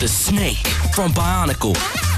The Snake from Bionicle.